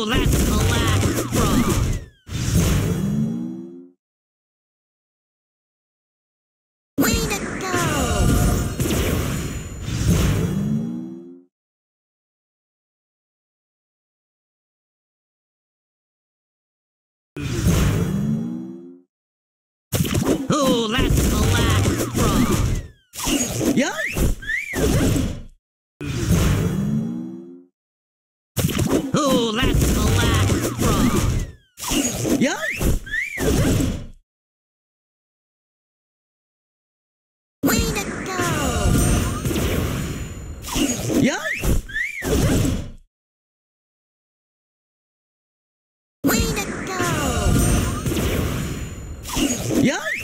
Oh, that's black frog. Way to go! Oh, that's black frog. Yikes! Ooh, that's the last frog. Yikes! Way to go! Yikes! Way to go! Yikes!